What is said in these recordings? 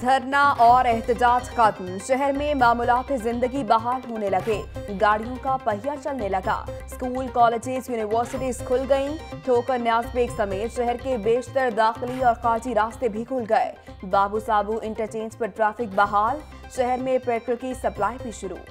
دھرنا اور احتجاج ختم۔ شہر میں معمولات زندگی بحال ہونے لگے۔ گاڑیوں کا پہیہ چلنے لگا۔ سکول کالجز، یونیورسٹیز کھل گئیں۔ ٹھوکر نیاز بیگ سمیت شہر کے بیشتر داخلی اور خارجی راستے بھی کھل گئے۔ بابو سابو انٹرچینج پر ٹریفک بحال۔ شہر میں پیٹرول کی سپلائی بھی شروع۔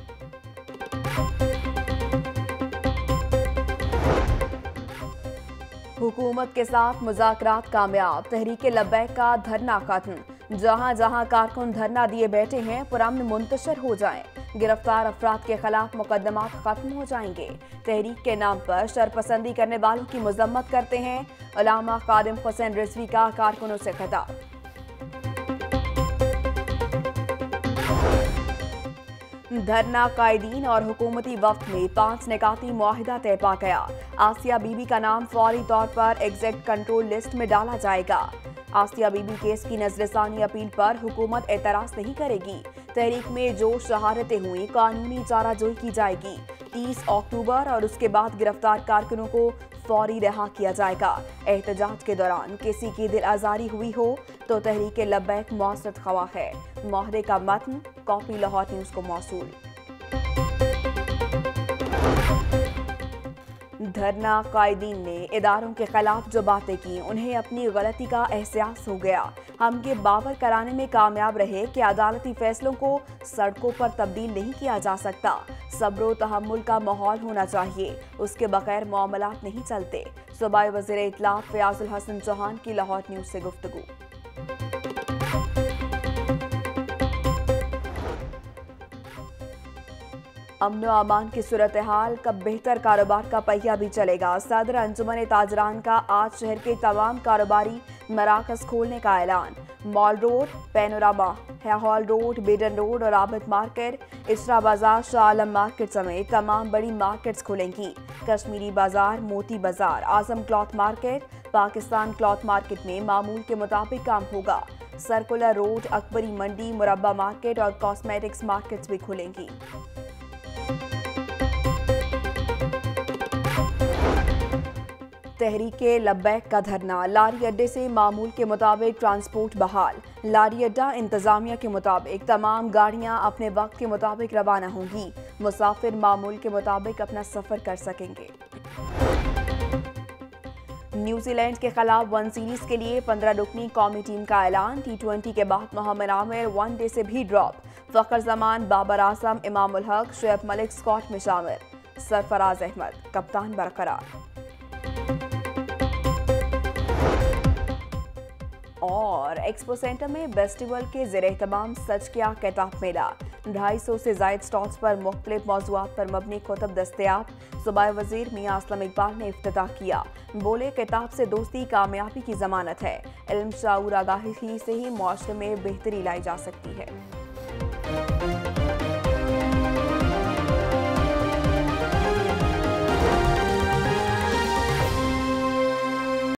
حکومت کے ساتھ مذاکرات کامیاب۔ تحریک لبیک کا دھرنا ختم۔ جہاں جہاں کارکن دھرنا دیے بیٹھے ہیں، پرامن منتشر ہو جائیں۔ گرفتار افراد کے خلاف مقدمات ختم ہو جائیں گے۔ تحریک کے نام پر شرپسندی کرنے والوں کی مذمت کرتے ہیں۔ علامہ قادم حسین رضوی کا کارکنوں سے خطاب۔ دھرنا قائدین اور حکومتی وقت میں پانچ نکاتی معاہدہ طے پا گیا۔ آسیہ بی بی کا نام فوری طور پر ایگزیکٹ کنٹرول لسٹ میں ڈالا جائے گا۔ آسیہ بی بی کیس کی نظر ثانی اپیل پر حکومت اعتراض نہیں کرے گی۔ تحریک میں جو شہارتیں ہوئیں، قانونی چارہ جوئی کی جائے گی۔ تیس اکتوبر اور اس کے بعد گرفتار کارکنوں کو فوری رہا کیا جائے گا۔ احتجاج کے دوران کسی کی دل آزاری ہوئی ہو تو تحریک لبیک معذرت خواہ ہے۔ معاہدے کا متن کاپی لاہور نیوز کو موصول۔ دھرنا قائدین نے اداروں کے خلاف جو باتیں کی انہیں اپنی غلطی کا احساس ہو گیا۔ ہم یہ باور کرانے میں کامیاب رہے کہ عدالتی فیصلوں کو سڑکوں پر تبدیل نہیں کیا جا سکتا۔ صبر و تحمل کا ماحول ہونا چاہیے۔ اس کے بغیر معاملات نہیں چلتے۔ صوبائی وزیر اطلاع فیاض الحسن چوہان کی لاہور نیوز سے گفتگو۔ امن و امان کی صورتحال کا بہتر کاروبار کا پہیہ بھی چلے گا۔ صدر انجمن تاجران کا آج شہر کے تمام کاروباری مراکز کھولنے کا اعلان۔ Mall Road, Panorama Hall Road, Beadon Road اور عابد مارکیٹ، اسرا بازار، شاہ عالم مارکیٹ سمیت تمام بڑی مارکیٹس کھولیں گی۔ کشمیری بازار، موتی بازار، Azam Cloth Market, Pakistan Cloth Market میں معمول کے مطابق کام ہوگا۔ سرکولر روڈ، اکبری منڈی، مربع مارکیٹ اور کاسمیٹکس مارکیٹس بھی کھلیں گی۔ تحریک لبیک کا دھرنا، لاری اڈے سے معمول کے مطابق ٹرانسپورٹ بحال۔ لاری اڈا انتظامیہ کے مطابق تمام گاڑیاں اپنے وقت کے مطابق روانہ ہوں گی۔ مسافر معمول کے مطابق اپنا سفر کر سکیں گے۔ نیوزی لینڈ کے خلاف ون سیریز کے لیے پندرہ رکنی قومی ٹیم کا اعلان۔ ٹی ٹوینٹی کے بعد محمد عامر ون ڈے سے بھی ڈراپ۔ فخر زمان بابر اعظم، امام الحق، شعیب ملک، سکاٹ میں شامل۔ سرفراز احمد، کپتان برقرار۔ اور ایکسپو سینٹر میں بیسٹیول کے زیر اہتمام سچ کیا کتاب میلہ۔ ڈھائی سو سے زائد سٹالز پر مختلف موضوعات پر مبنی کتب دستیاب۔ صوبائی وزیر میاں اسلم اقبال نے افتتاح کیا۔ بولے کتاب سے دوستی کامیابی کی ضمانت ہے۔ علم شعور آگاہی سے ہی معاشرے میں بہتری لائی جا سکتی ہے۔